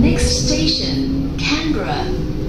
Next station, Canberra.